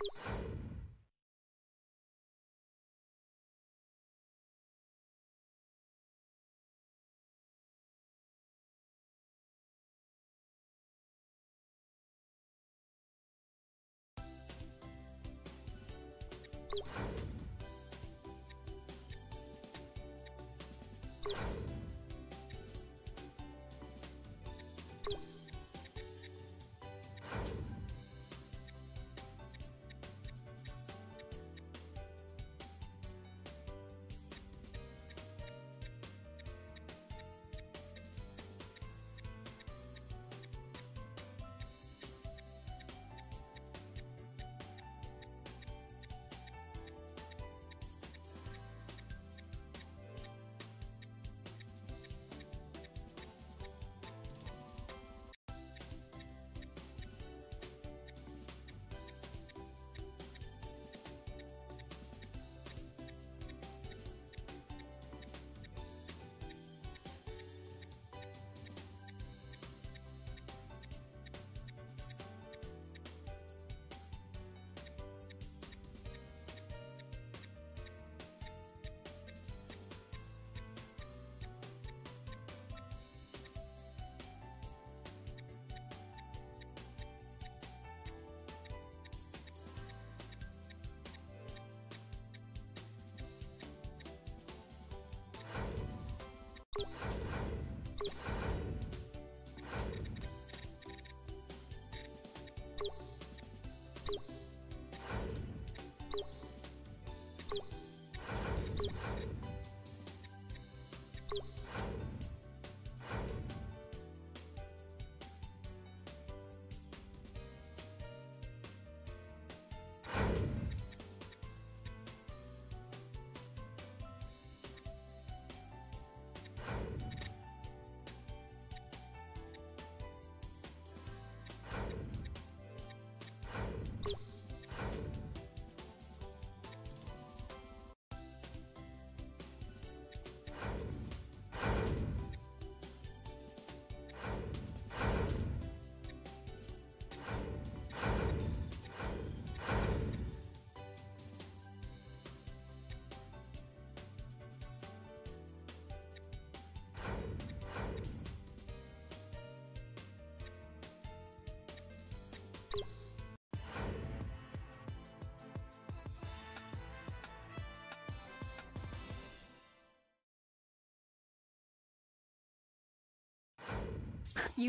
You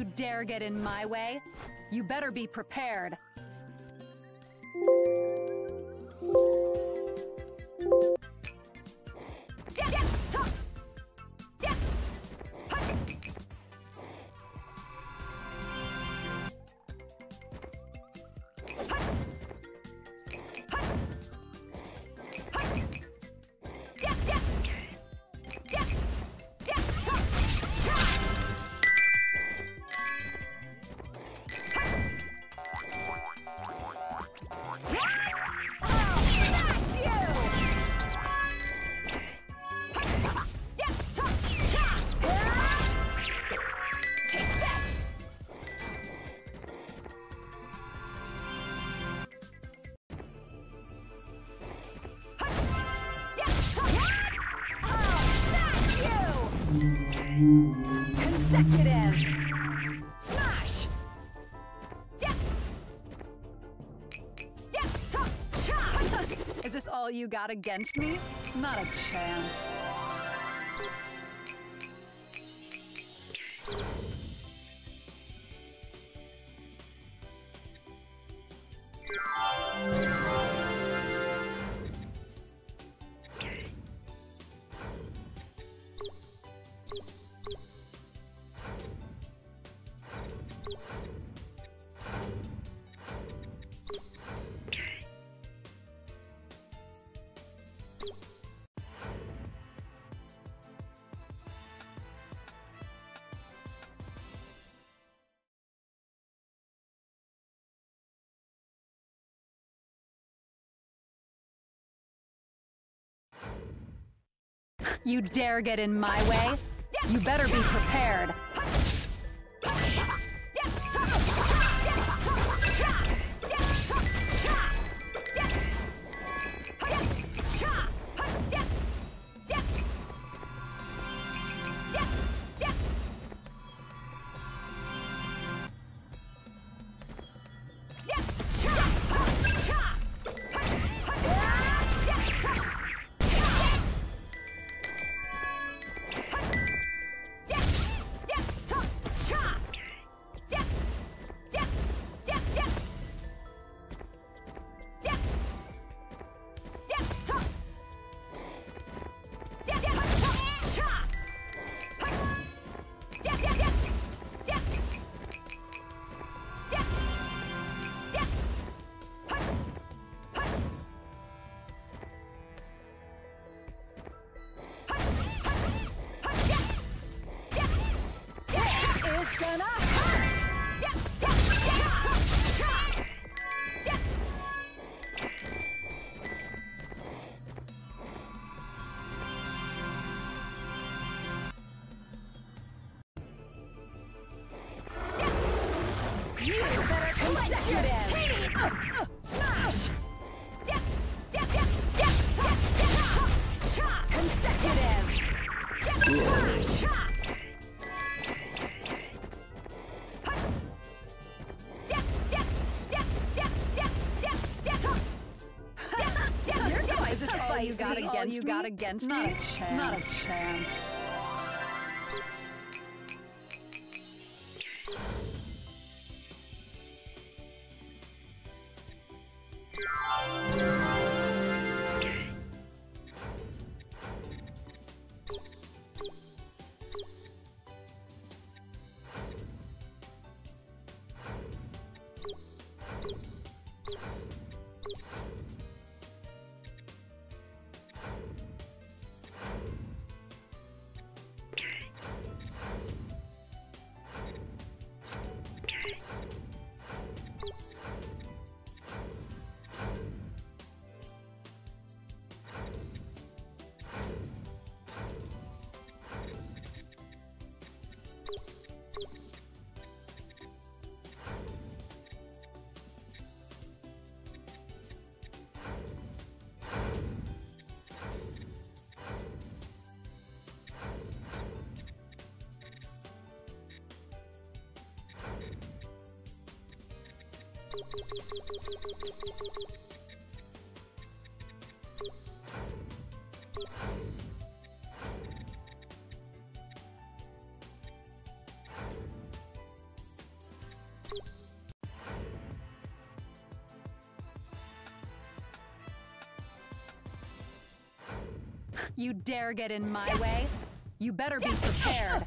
dare get in my way? You better be prepared. Got against me? Not a chance. You dare get in my way? You better be prepared. Gonna got against Not me? a chance. Not a chance. You dare get in my way? You better be prepared.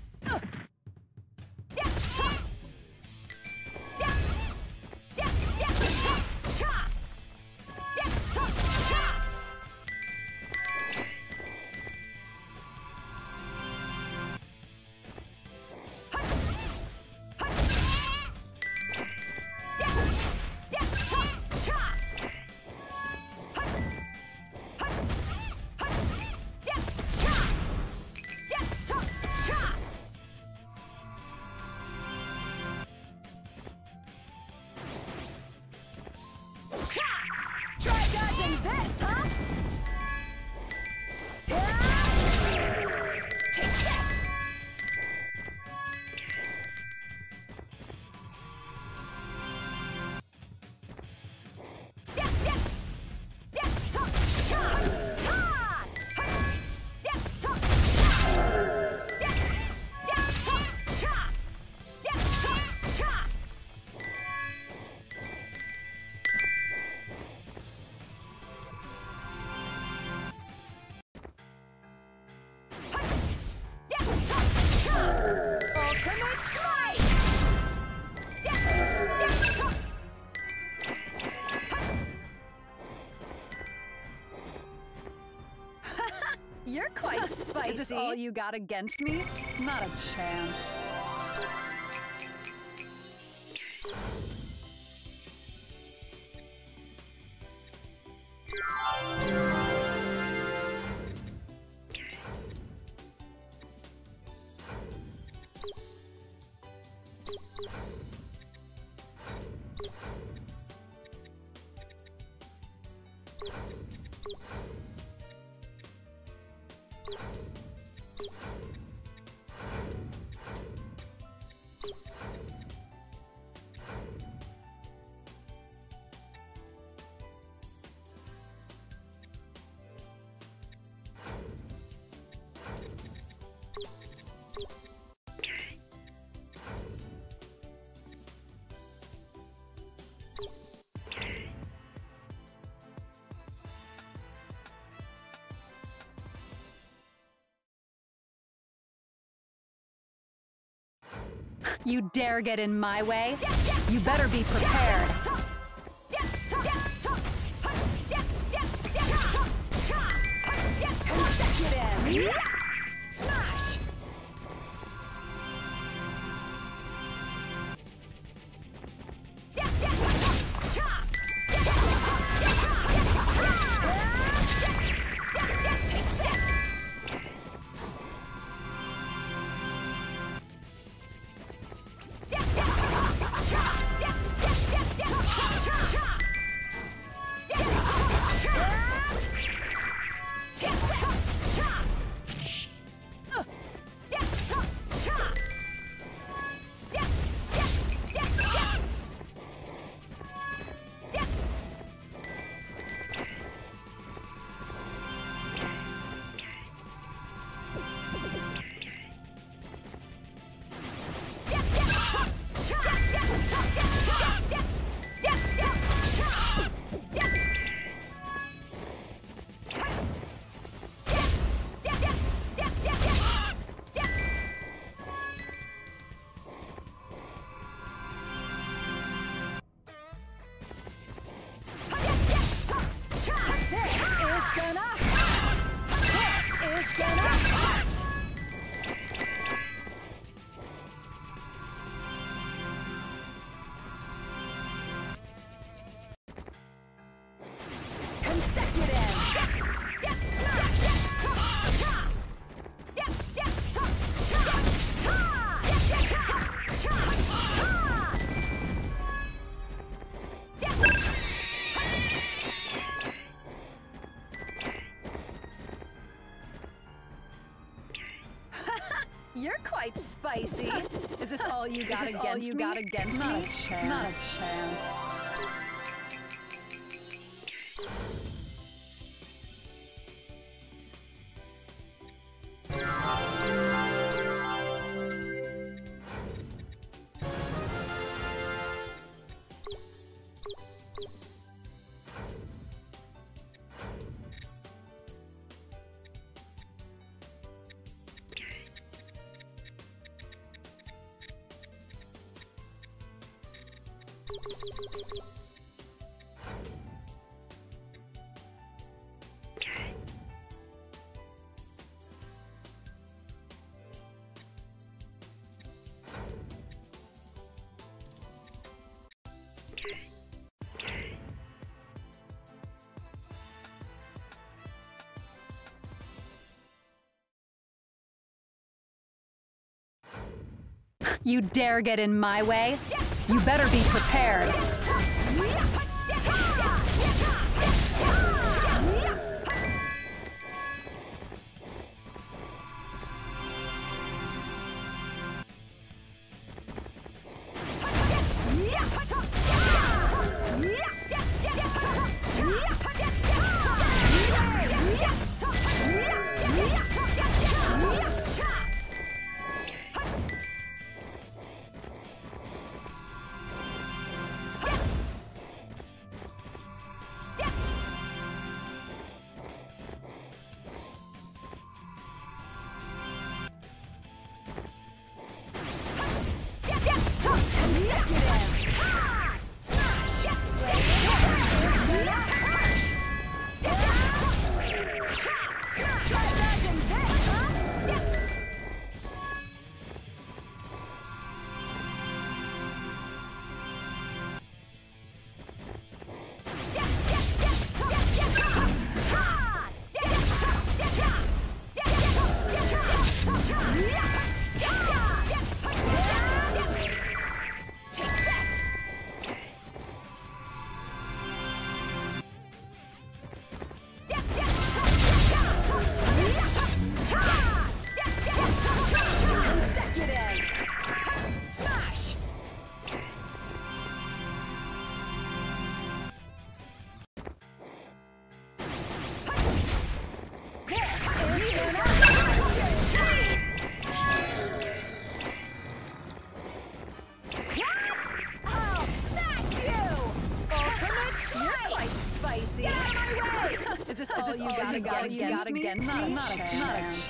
All you got against me? Not a chance. You dare get in my way? You better be prepared. All you got against you me? a chance. Not a chance. You dare get in my way? You better be prepared. Not? Not. Not a chance.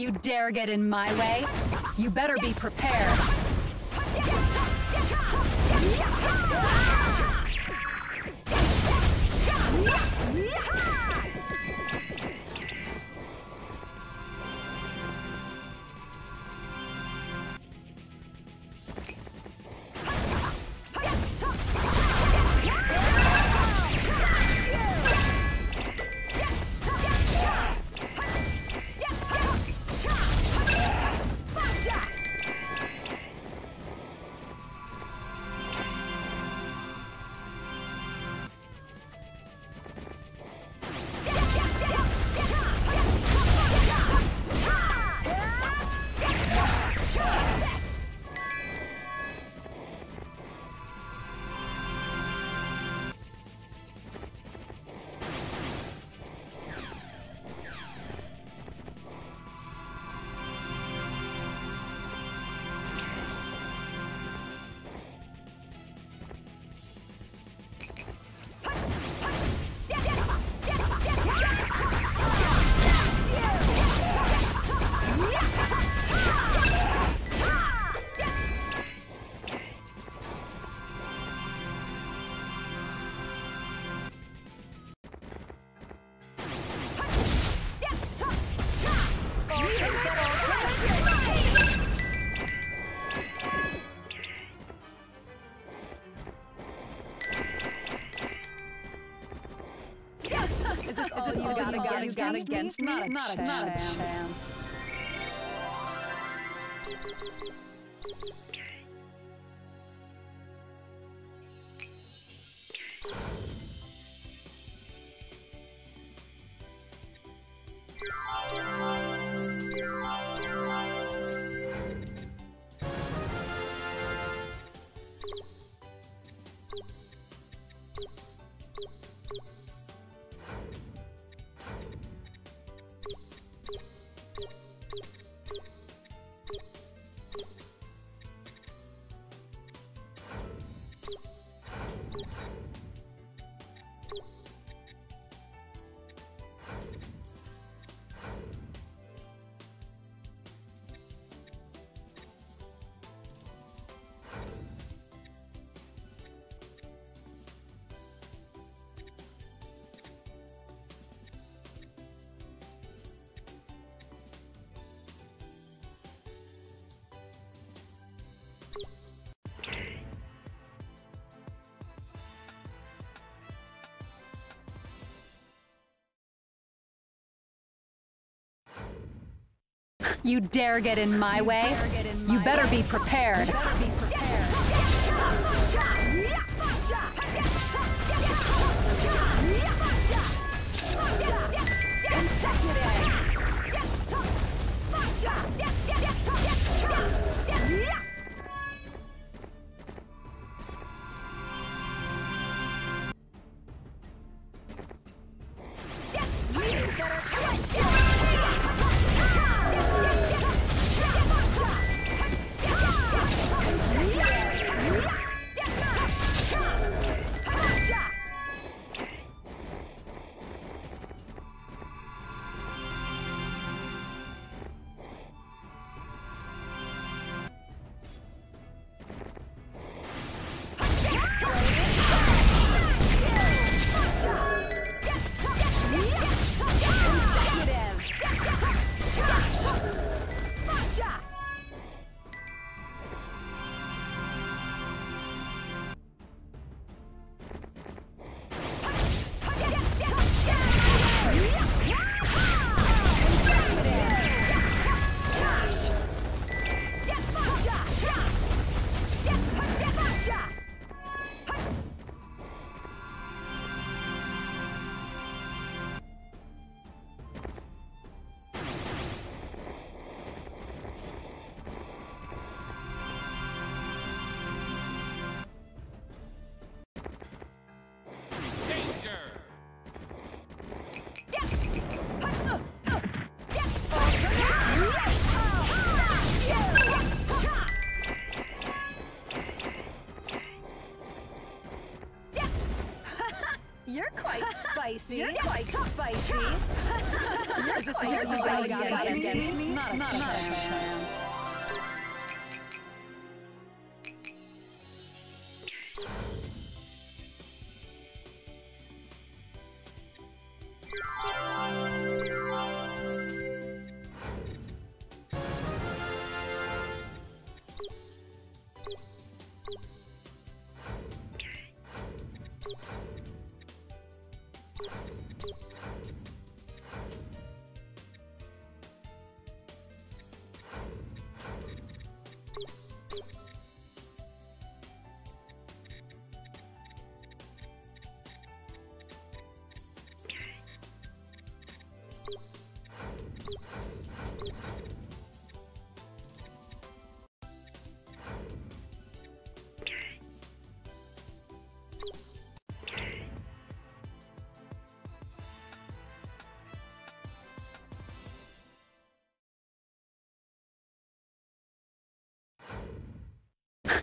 You dare get in my way? You better be prepared. Against, got me? against Not a me? Not a chance. chance. You dare get in my way? You better be prepared. Quite spicy. You're just quite you're spicy. against Against me. Not a Not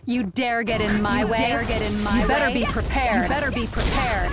You dare get in my You way? dare get in my you better be prepared. You better be prepared.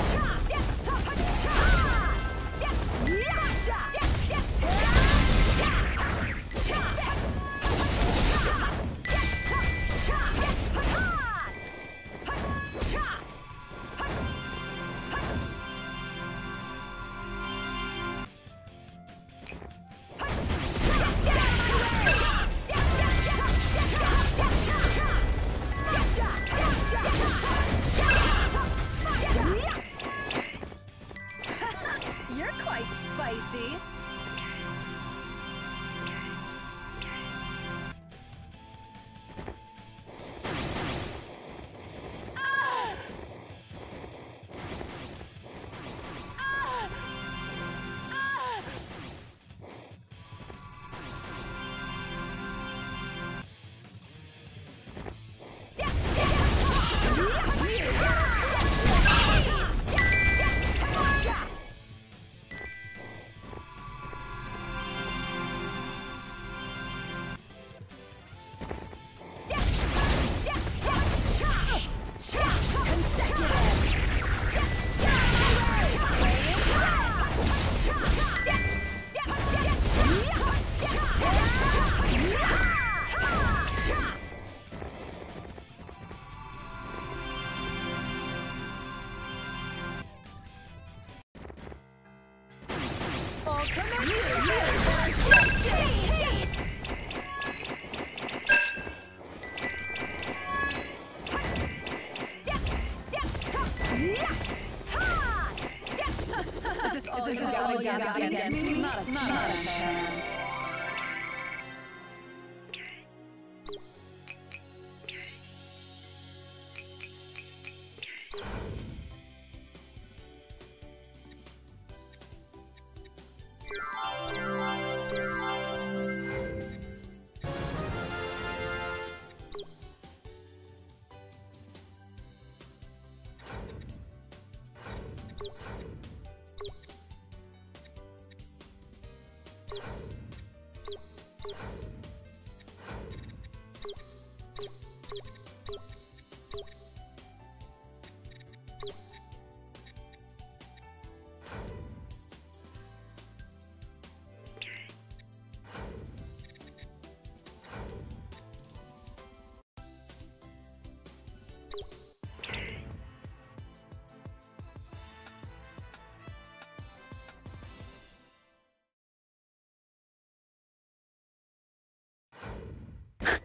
This all against me?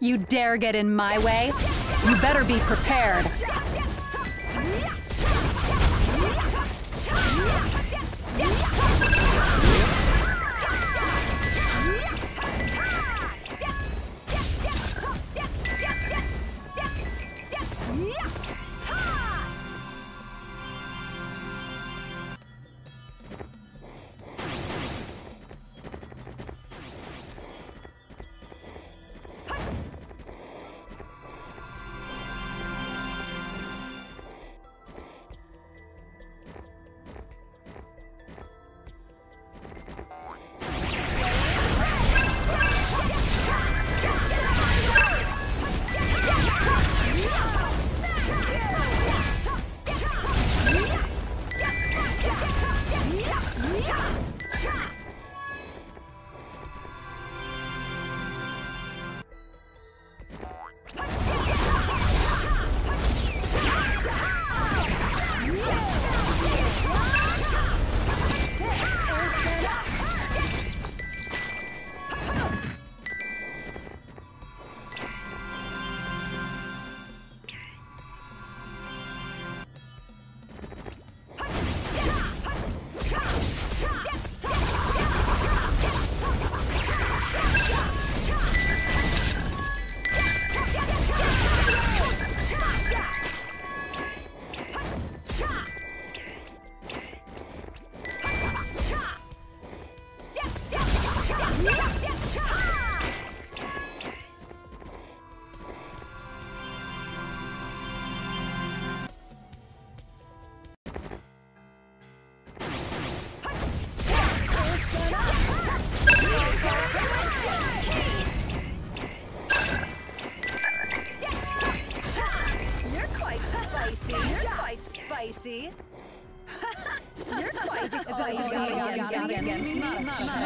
You dare get in my way? You better be prepared. Spicy.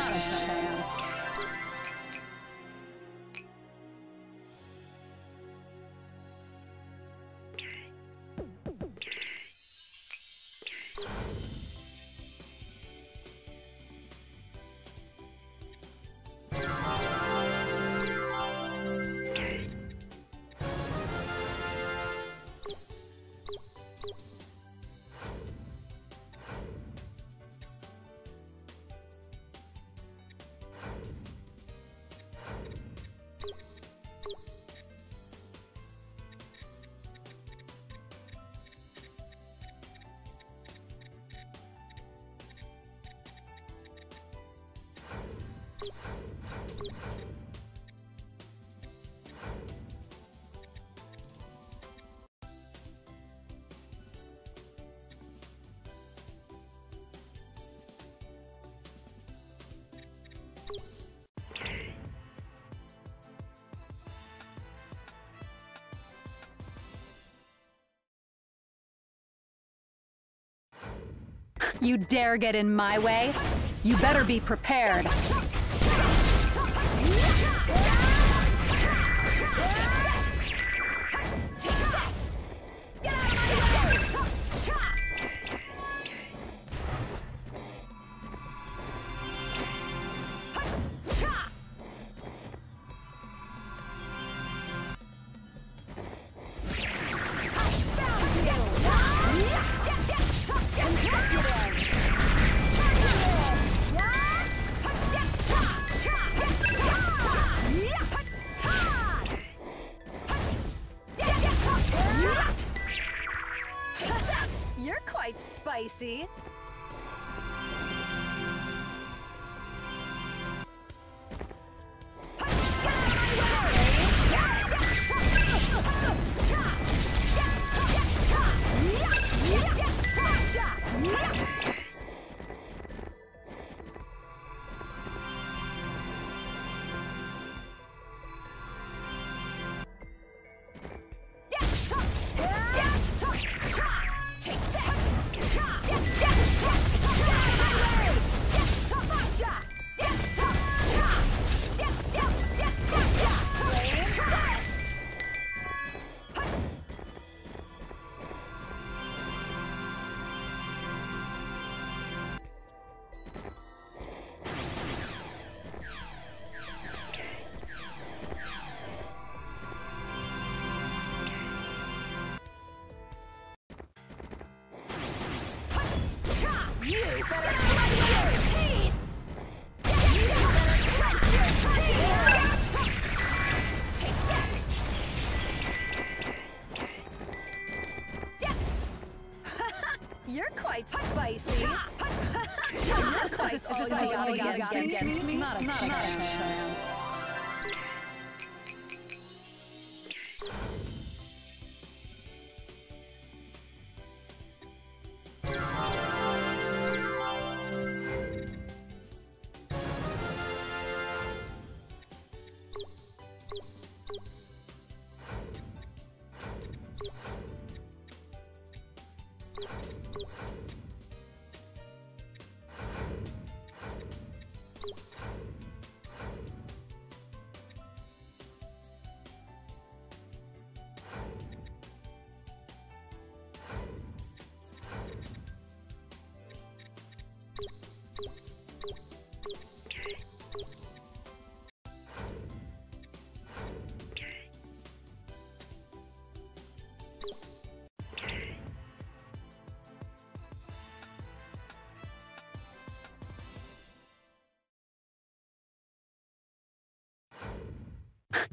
You dare get in my way? You better be prepared.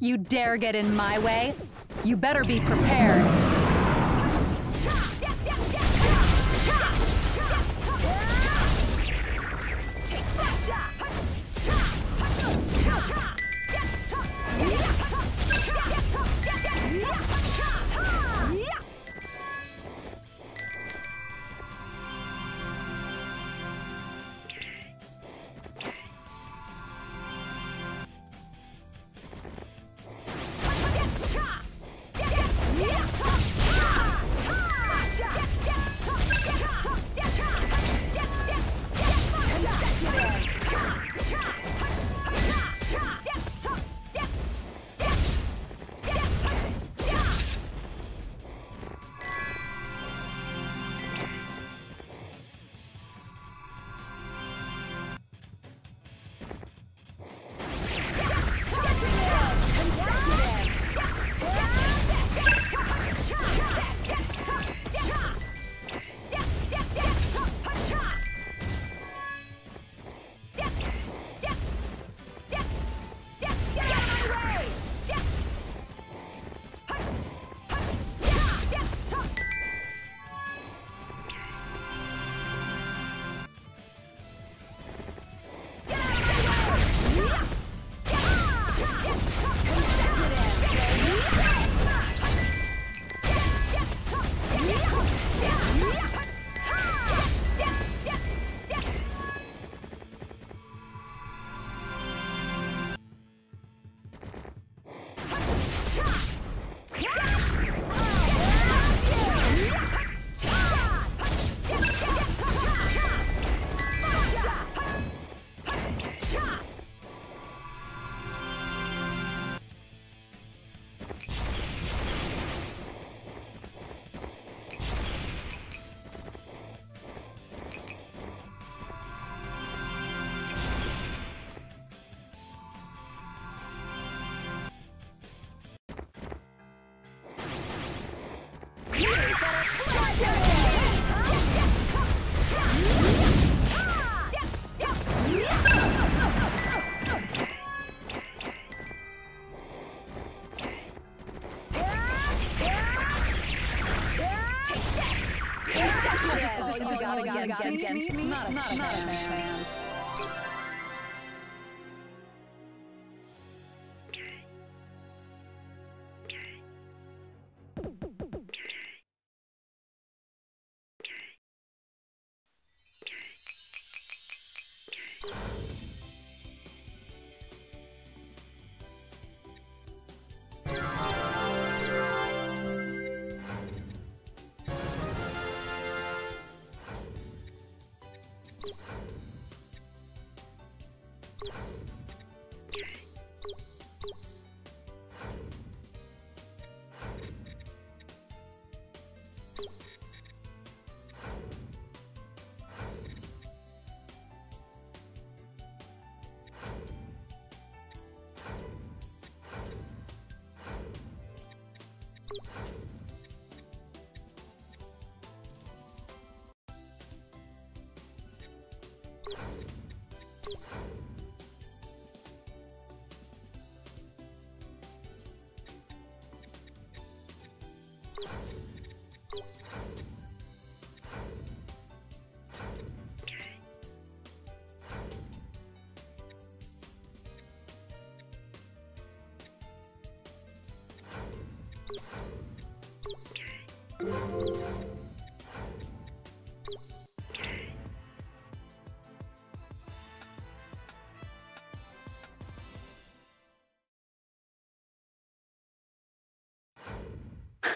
You dare get in my way? You better be prepared. Against me? Not a chance.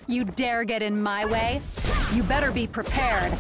You dare get in my way? You better be prepared.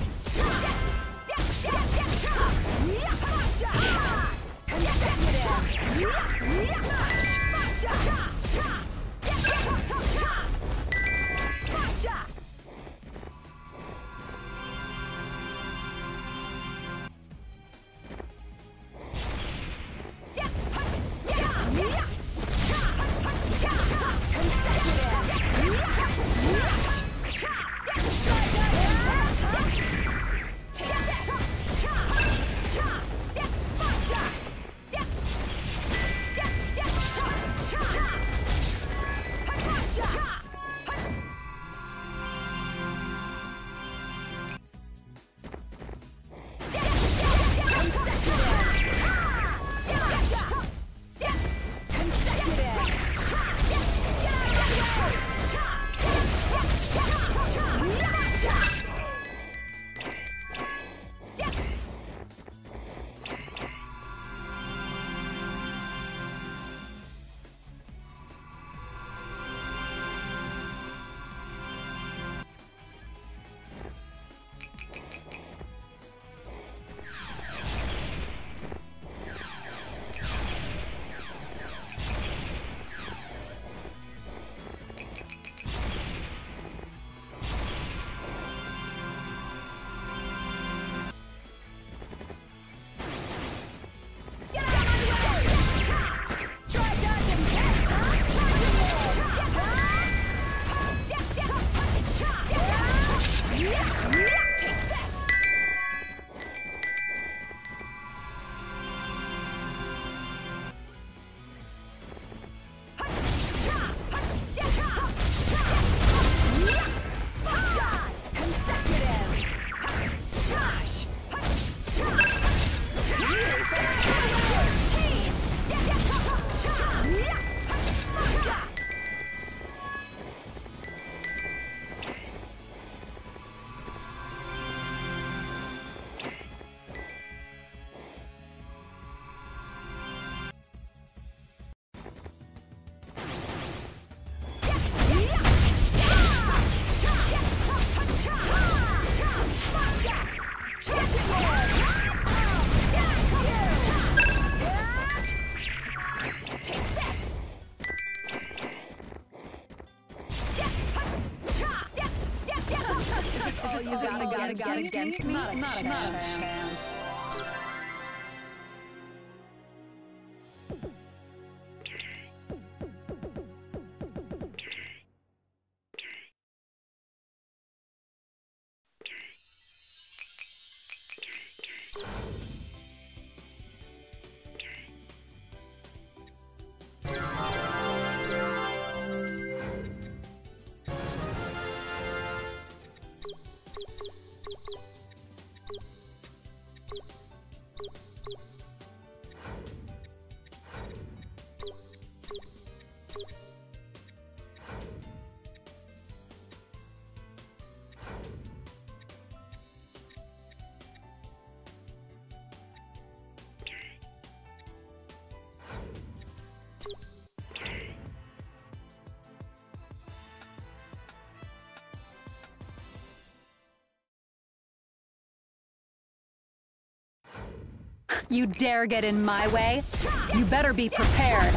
Against me? Not You dare get in my way? You better be prepared.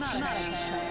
Me?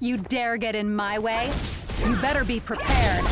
You dare get in my way? You better be prepared.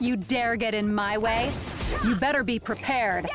You dare get in my way? You better be prepared.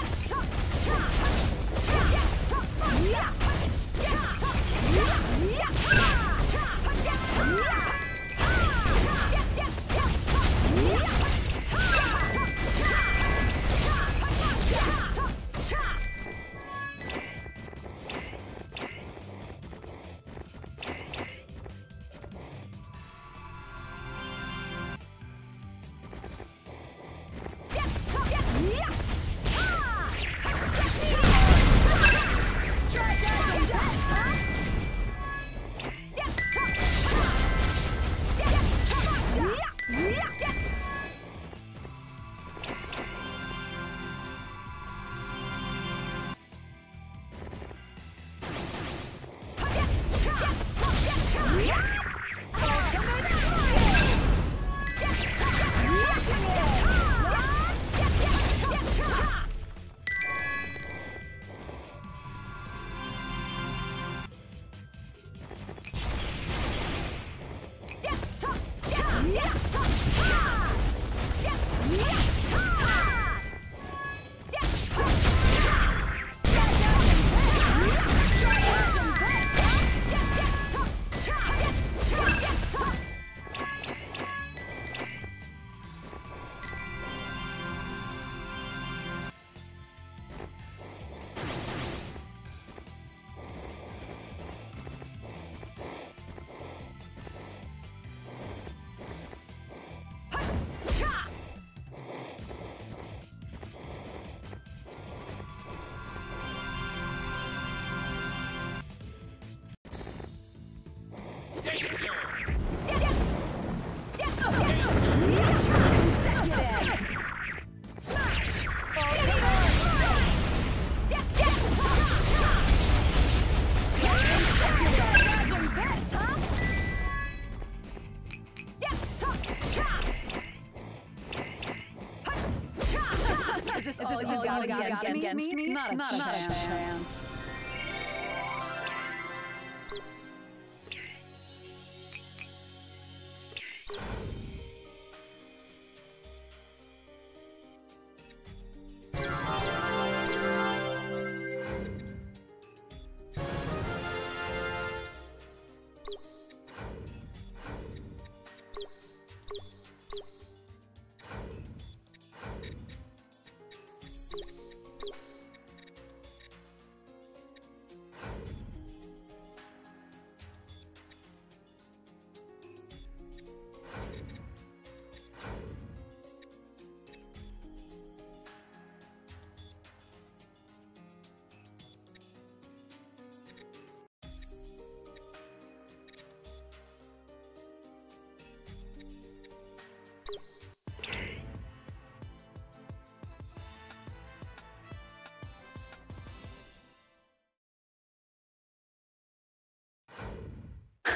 Against, against me? Not a chance.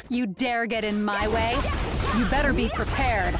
You dare get in my way? You better be prepared.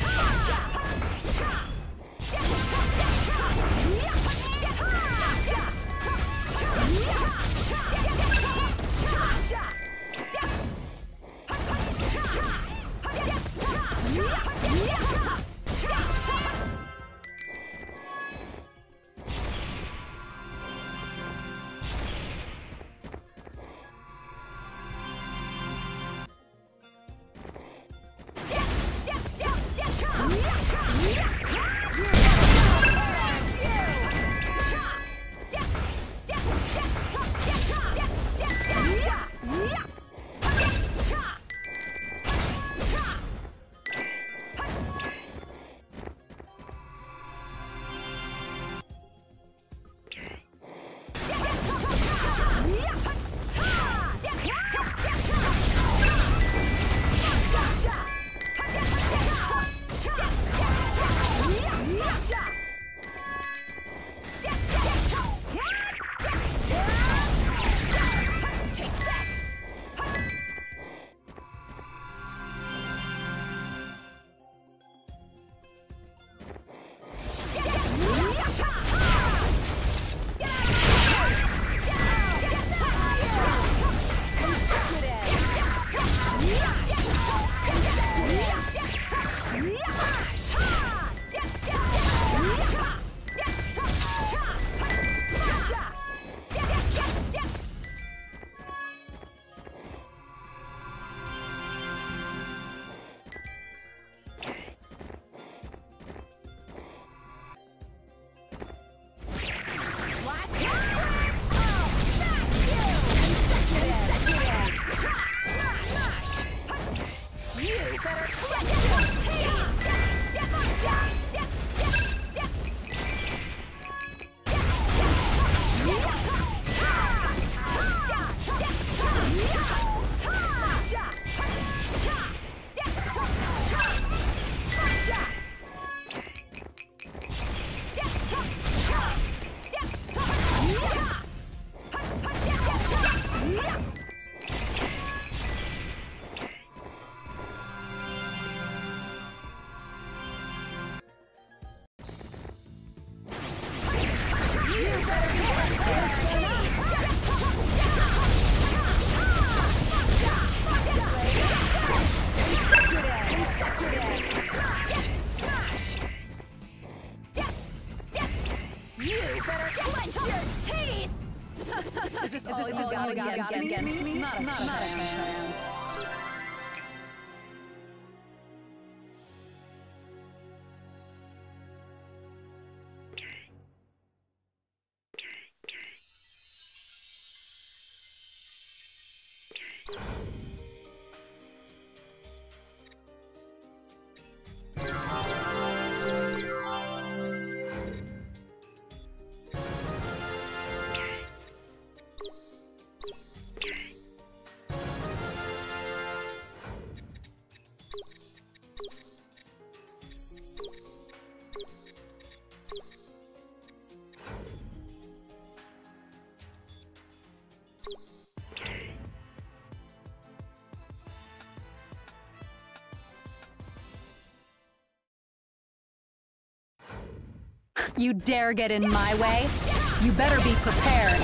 Against me, not a, You dare get in my way? You better be prepared.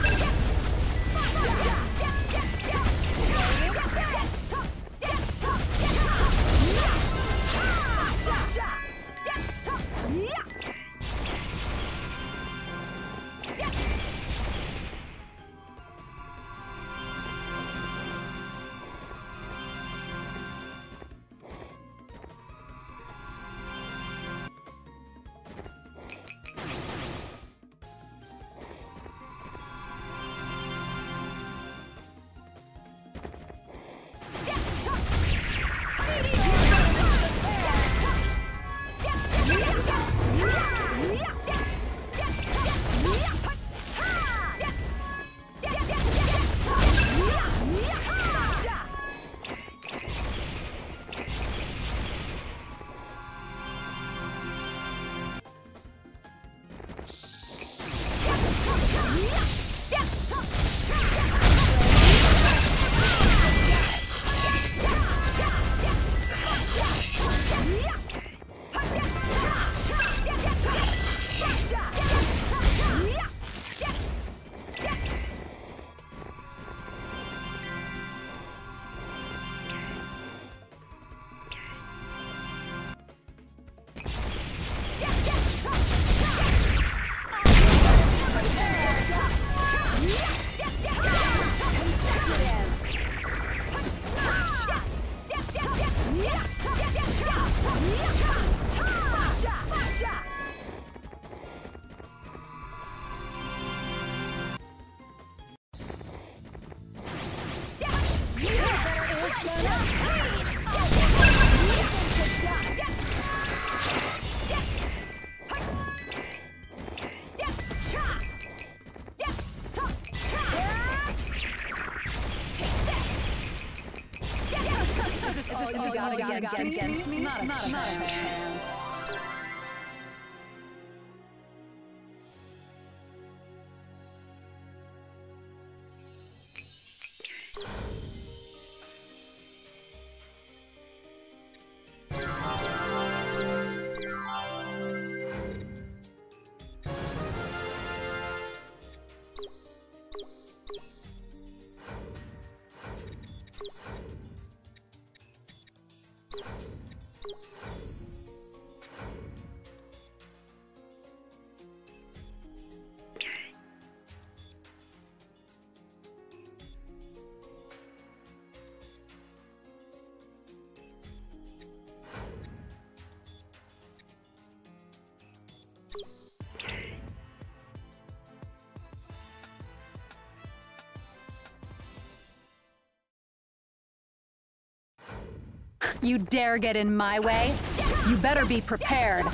against You dare get in my way? You better be prepared.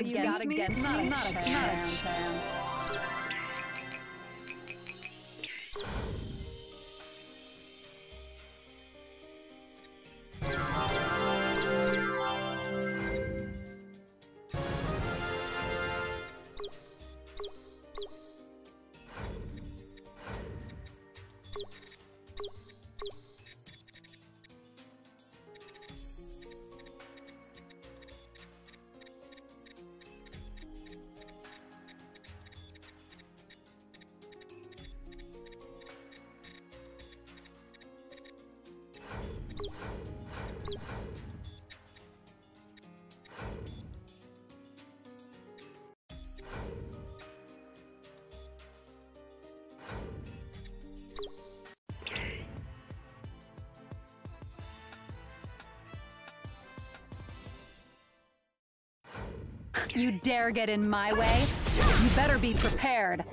Against, you got me? against Not me? a Not a chance. You dare get in my way? You better be prepared.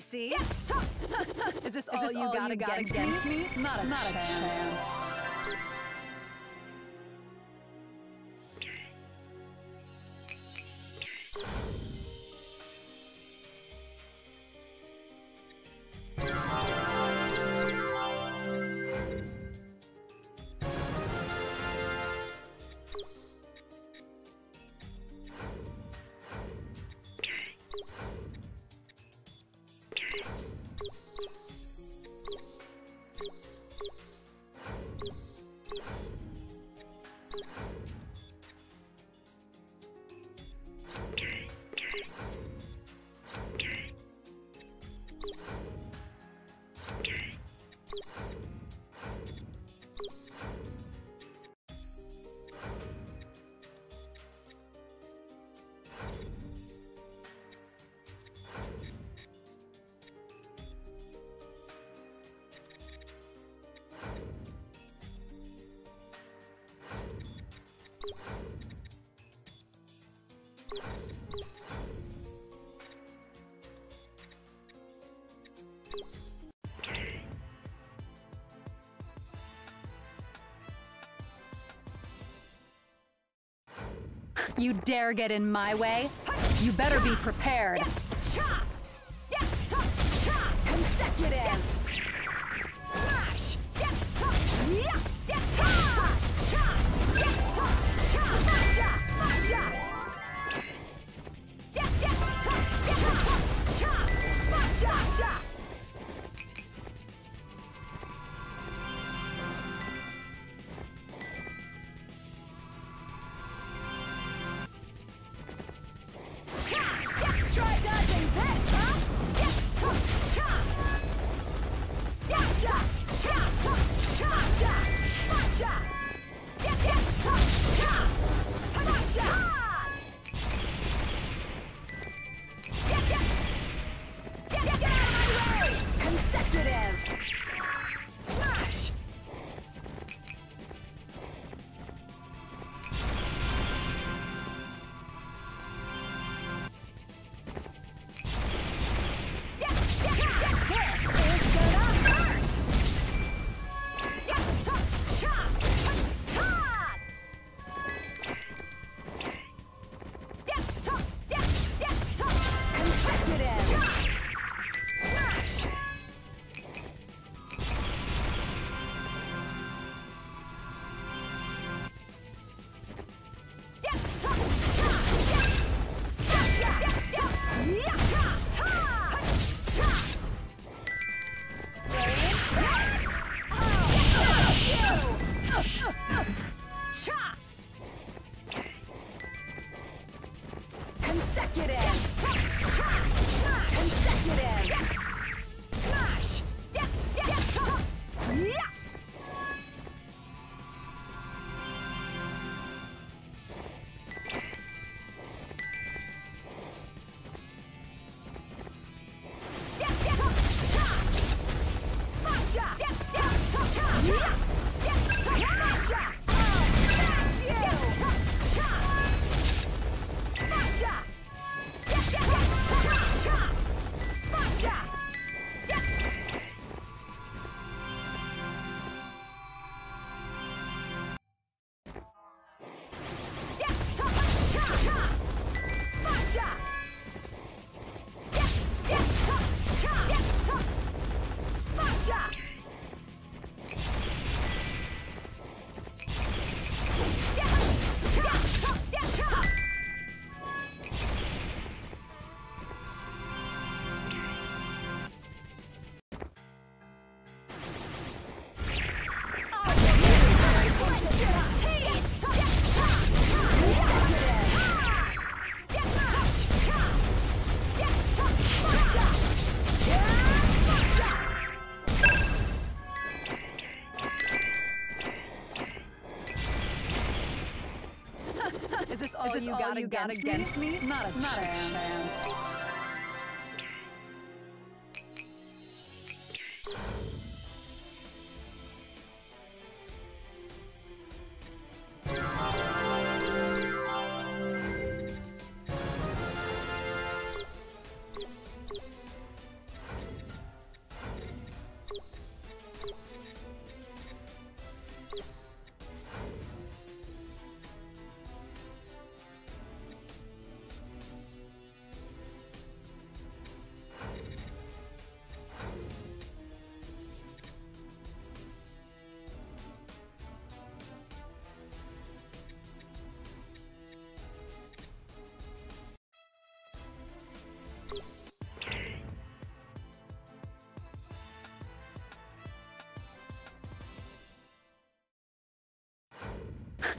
Spicy. Is this all this you all got you got against, against me? Not a Not a chance. You dare get in my way? You better be prepared. you got against me? Not a, not chance. A chance.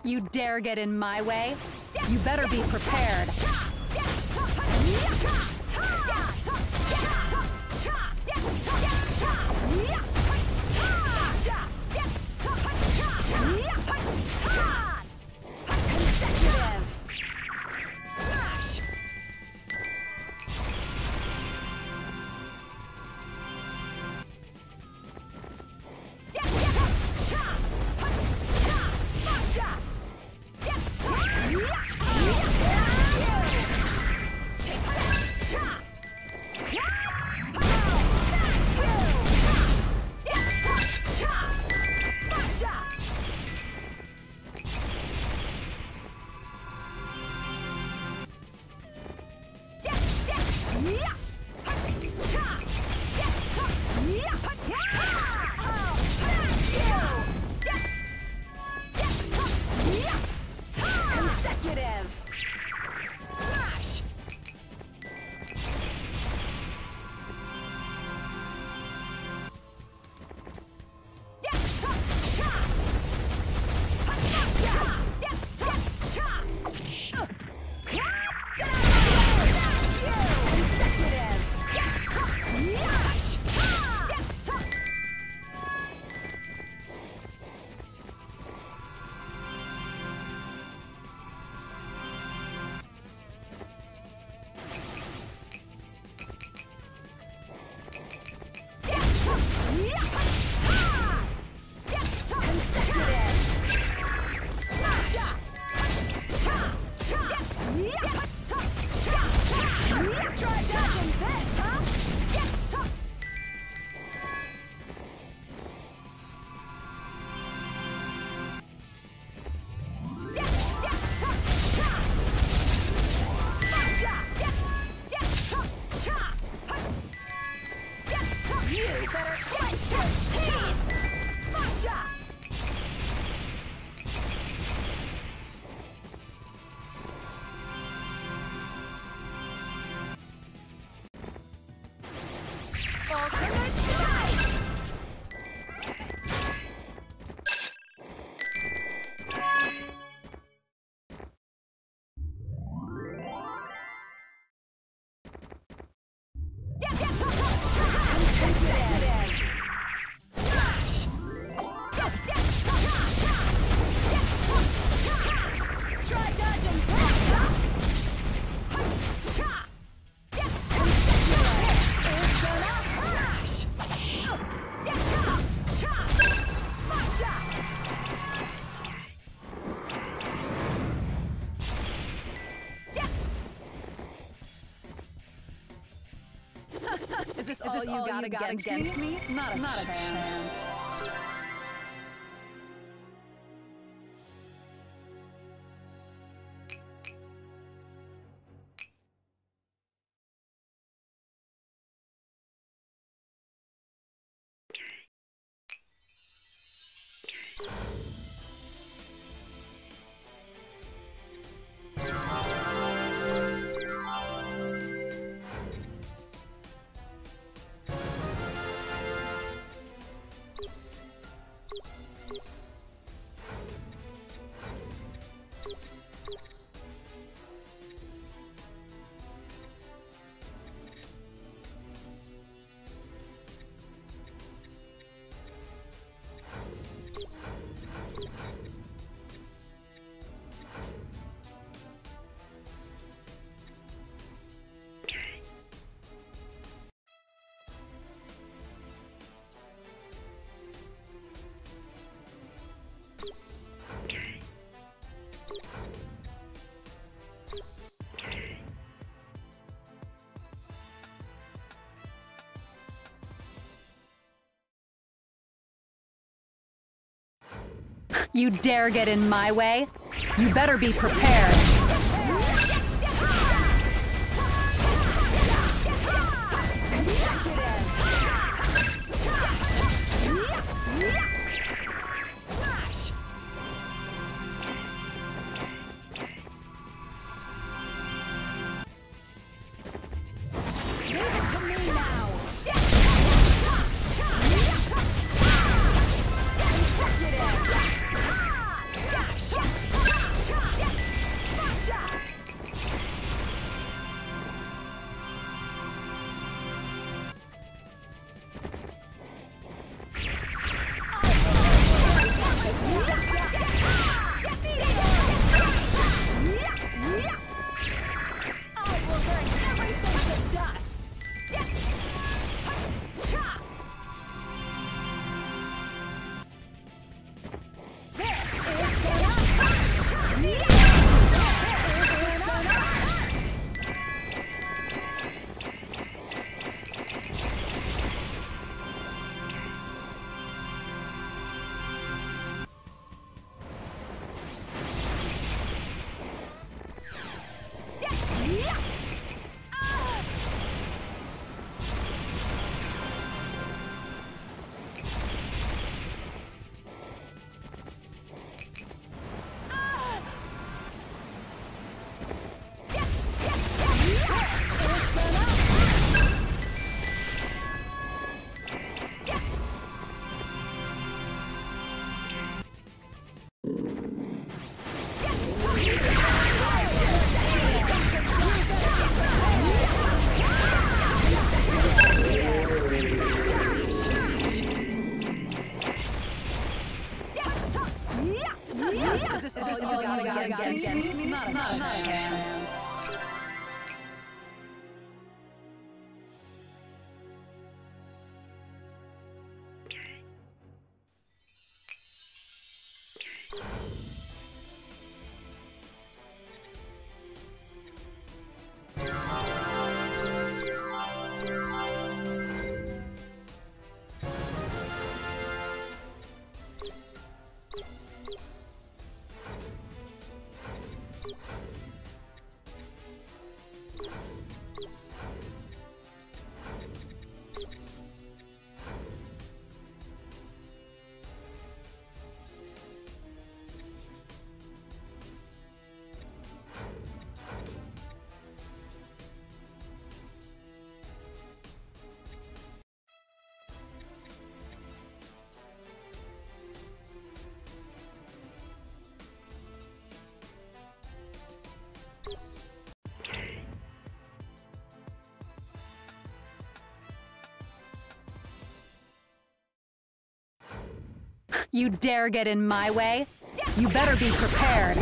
You dare get in my way? You better be prepared. all you, got, you got against, against me? me? Not, a, not a chance. You dare get in my way? You better be prepared. You dare get in my way? You better be prepared.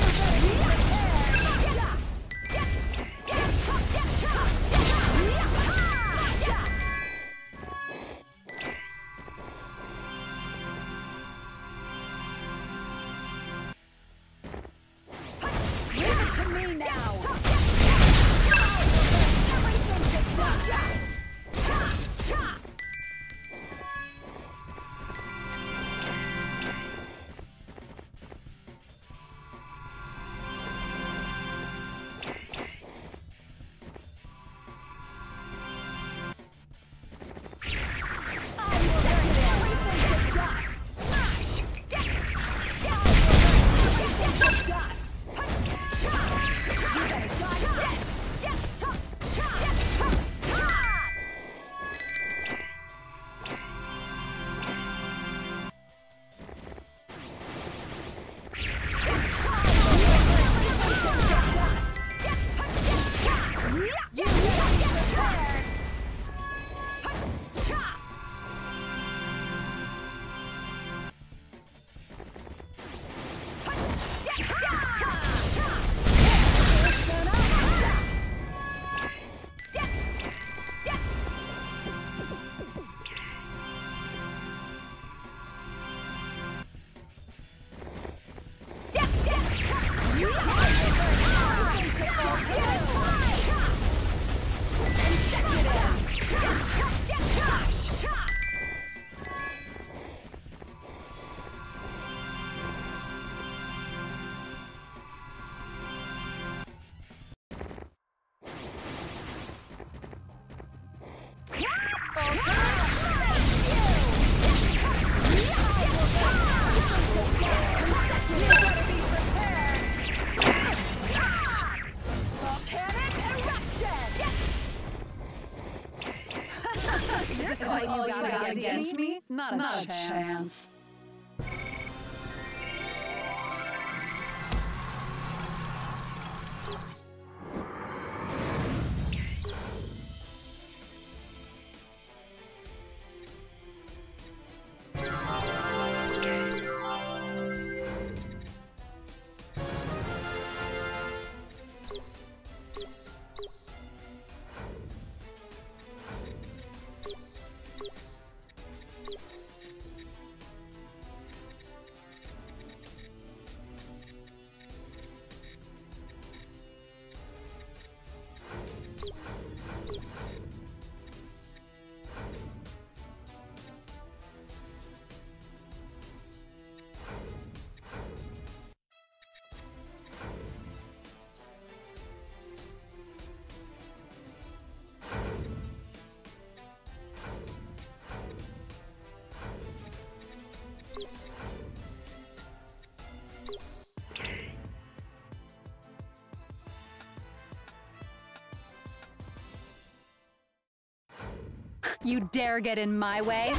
You dare get in my way?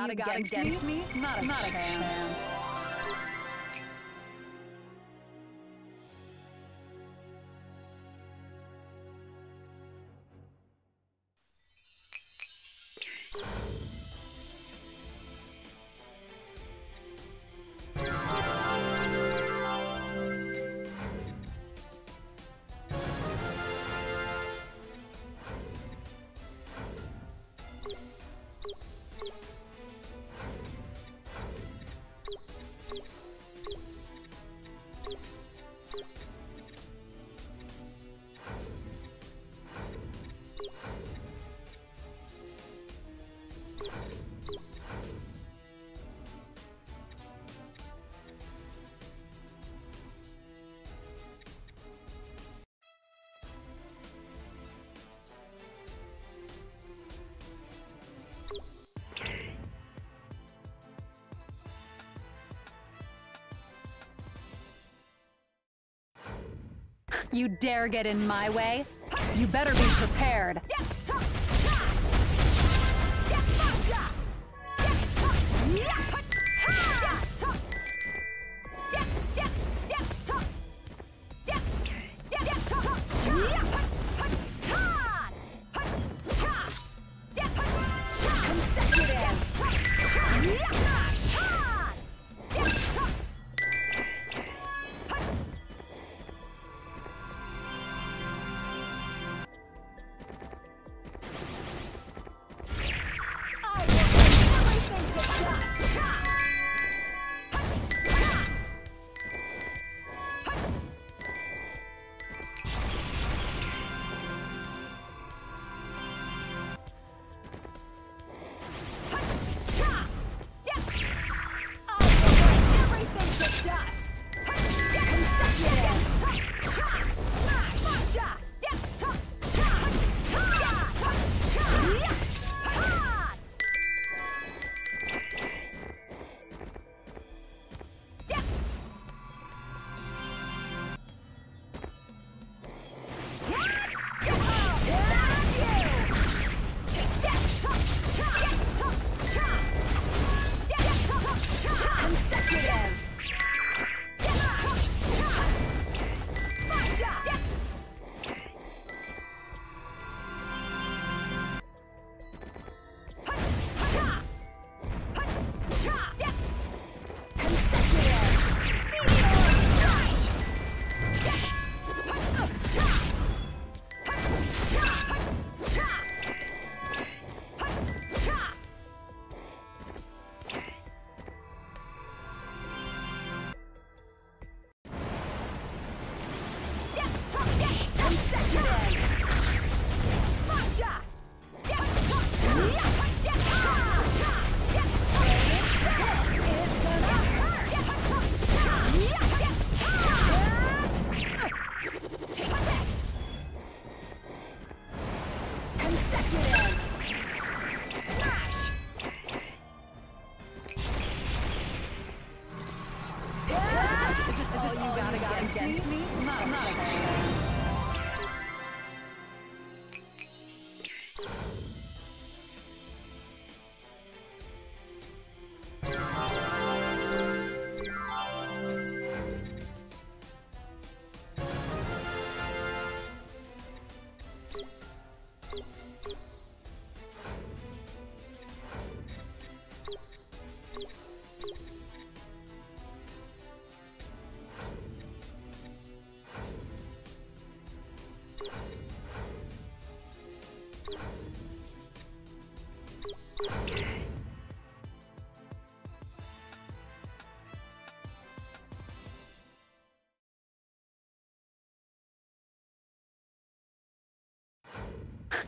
Not against, against me? me? Not, a, not chance. chance. you dare get in my way, you better be prepared. Yeah.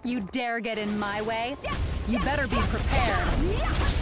You dare get in my way? You better be prepared.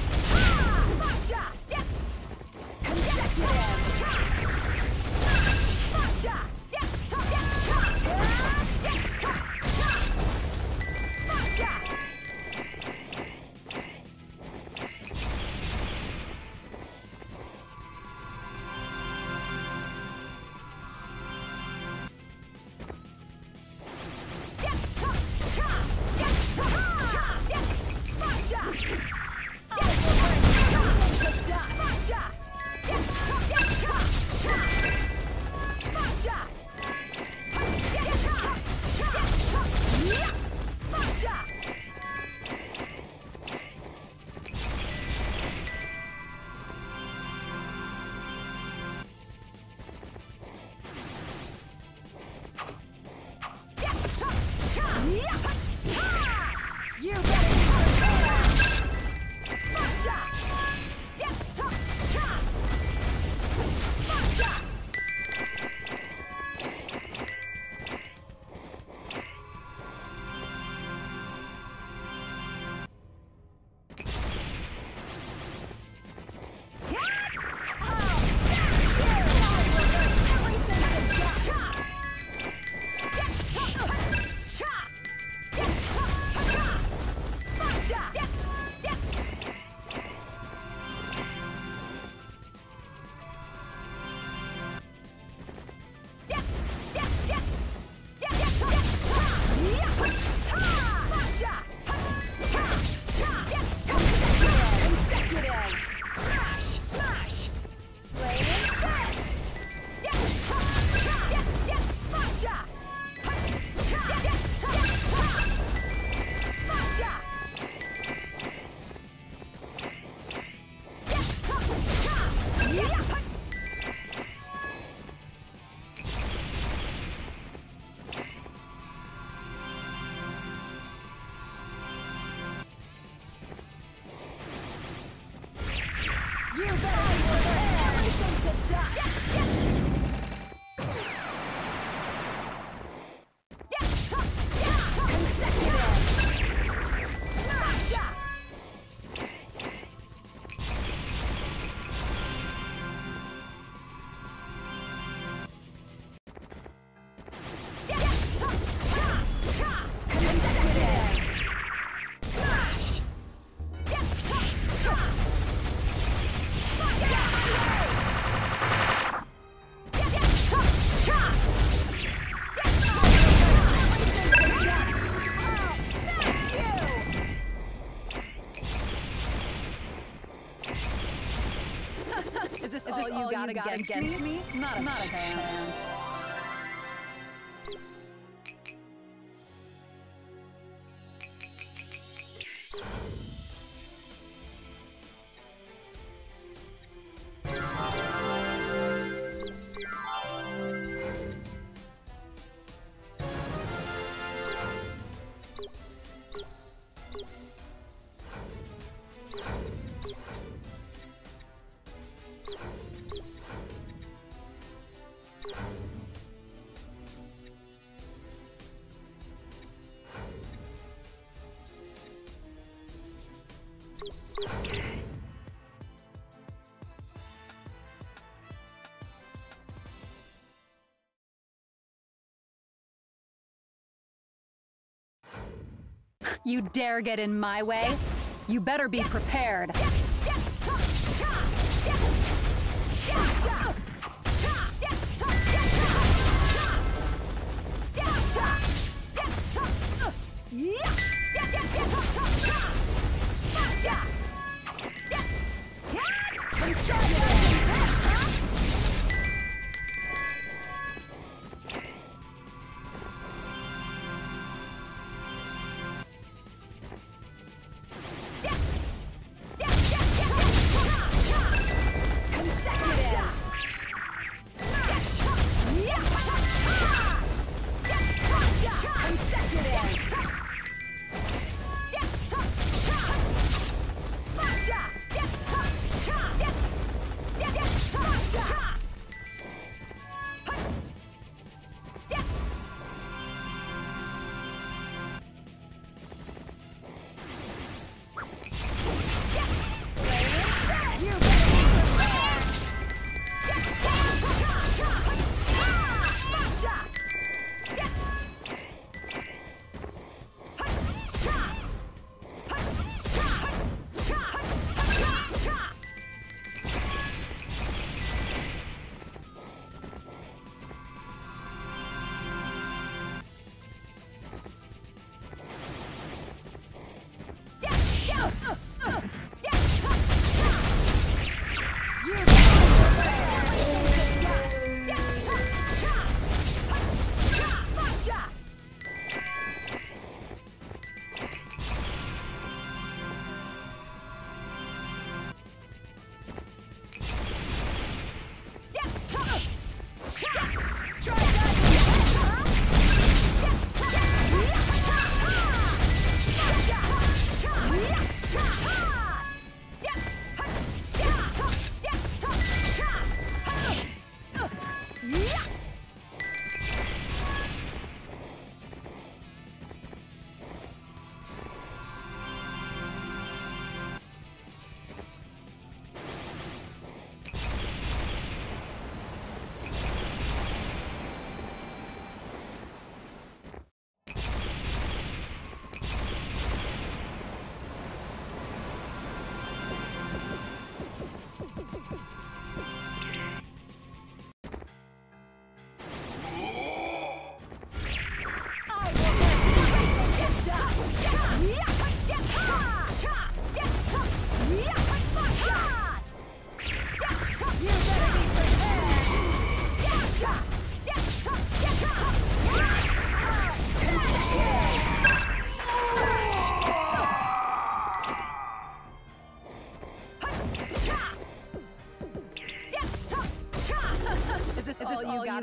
All, you got, against, me? Not a, Not a chance. You dare get in my way? You better be prepared.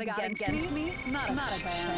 You got, against, me? Not a, Not a chance.